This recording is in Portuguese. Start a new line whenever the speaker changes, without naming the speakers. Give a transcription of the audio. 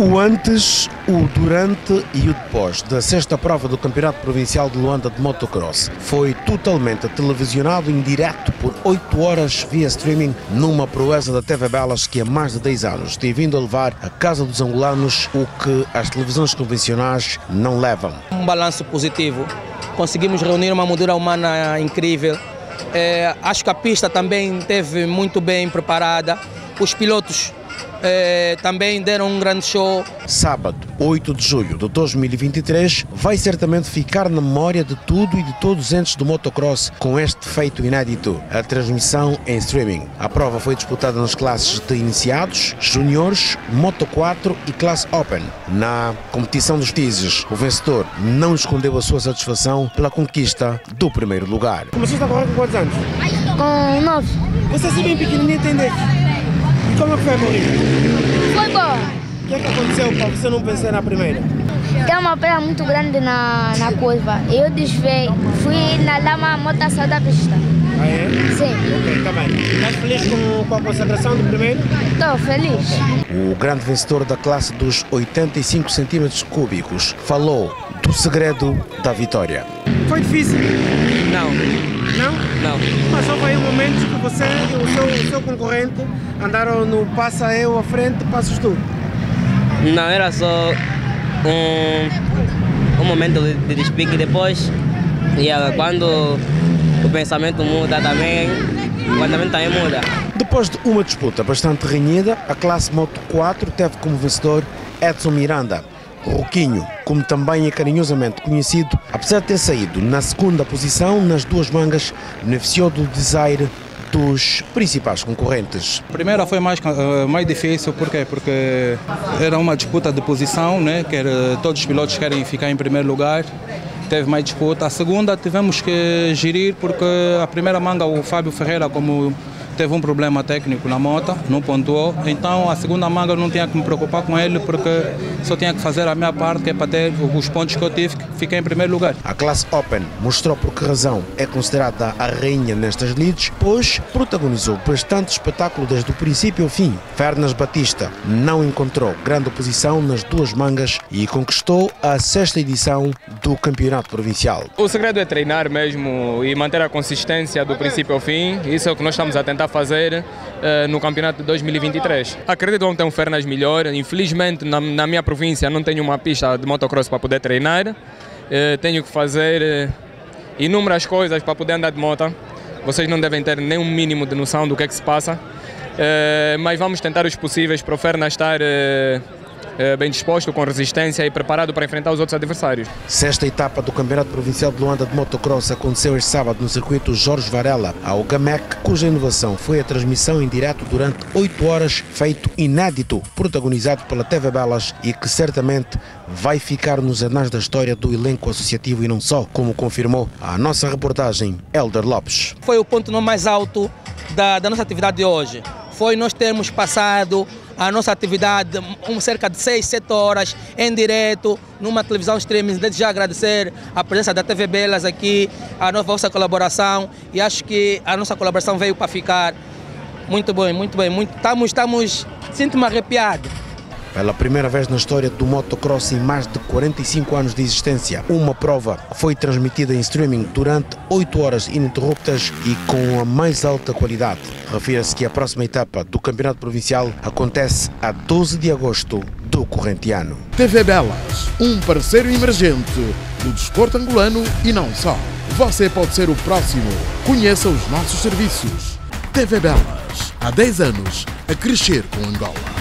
O antes, o durante e o depois da sexta prova do Campeonato Provincial de Luanda de Motocross foi totalmente televisionado em direto por 8 horas via streaming numa proeza da TV Belas que há mais de 10 anos tem vindo a levar à casa dos angolanos o que as televisões convencionais não levam.
Um balanço positivo. Conseguimos reunir uma moldura humana incrível. É, acho que a pista também esteve muito bem preparada. Os pilotos é, também deram um grande show.
Sábado, 8 de julho de 2023, vai certamente ficar na memória de tudo e de todos os entes do motocross com este feito inédito, a transmissão em streaming. A prova foi disputada nas classes de iniciados, juniores, Moto 4 e classe Open. Na competição dos teases, o vencedor não escondeu a sua satisfação pela conquista do primeiro lugar.
Começaste a correr com quantos anos?
Com nove.
Você é assim bem pequenininho, entende? Como foi a corrida?
Foi bom.
O que é que aconteceu para você não vencer na primeira?
Tem uma pedra muito grande na, na curva. Eu desviei. Fui na lama, a moto saiu da pista.
Ah, é?
Sim.
Ok, tá bem. Estás feliz com, com a consagração do primeiro?
Estou feliz.
O grande vencedor da classe dos 85 centímetros cúbicos falou do segredo da vitória.
Foi difícil?
Não,
Não?
não.
Mas só foi um momento que você e o seu, o seu concorrente andaram no passa eu à frente, passas tu.
Não, era só um, um momento de, de despique depois. E ah, quando o pensamento muda também, o andamento também muda.
Depois de uma disputa bastante renhida, a classe Moto 4 teve como vencedor Edson Miranda. Roquinho, como também é carinhosamente conhecido, apesar de ter saído na segunda posição nas duas mangas, beneficiou do desaire dos principais concorrentes.
A primeira foi mais, eh, mais difícil, por quê? Porque era uma disputa de posição, né? que todos os pilotos querem ficar em primeiro lugar, teve mais disputa. A segunda tivemos que gerir, porque a primeira manga, o Fábio Ferreira, como teve um problema técnico na moto, não pontuou, então a segunda manga eu não tinha que me preocupar com ele, porque só tinha que fazer a minha parte, que é para ter os pontos que eu tive, que fiquei em primeiro lugar.
A classe Open mostrou por que razão é considerada a rainha nestas leads, pois protagonizou bastante espetáculo desde o princípio ao fim. Fernas Batista não encontrou grande oposição nas duas mangas e conquistou a sexta edição do Campeonato Provincial.
O segredo é treinar mesmo e manter a consistência do princípio ao fim. Isso é o que nós estamos a tentar fazer uh, no campeonato de 2023. Acredito que vamos ter um Fernas melhor. Infelizmente, na, na, minha província, não tenho uma pista de motocross para poder treinar. Uh, tenho que fazer uh, inúmeras coisas para poder andar de moto. Vocês não devem ter nem um mínimo de noção do que é que se passa. mas vamos tentar os possíveis para o Fernas estar bem disposto, com resistência e preparado para enfrentar os outros adversários.
Sexta etapa do Campeonato Provincial de Luanda de Motocross aconteceu este sábado no circuito Jorge Varela, ao GAMEC, cuja inovação foi a transmissão em direto durante 8 horas, feito inédito, protagonizado pela TV Belas e que certamente vai ficar nos anais da história do elenco associativo e não só, como confirmou a nossa reportagem Elder Lopes.
Foi o ponto mais alto da, da nossa atividade de hoje. Foi nós termos passado a nossa atividade, um, cerca de 6, 7 horas em direto, numa televisão streaming. Desde já agradecer a presença da TV Belas aqui, a nossa colaboração e acho que a nossa colaboração veio para ficar. Muito bem, muito bem. Muito, estamos, estamos, sinto-me arrepiado.
Pela primeira vez na história do motocross em mais de 45 anos de existência, uma prova foi transmitida em streaming durante 8 horas ininterruptas e com a mais alta qualidade. Refira-se que a próxima etapa do Campeonato Provincial acontece a 12 de agosto do corrente ano.
TV Belas, um parceiro emergente do desporto angolano e não só. Você pode ser o próximo. Conheça os nossos serviços. TV Belas, há 10 anos, a crescer com Angola.